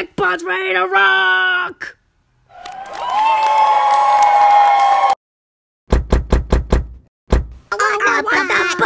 Stack Pods ready to rock! I want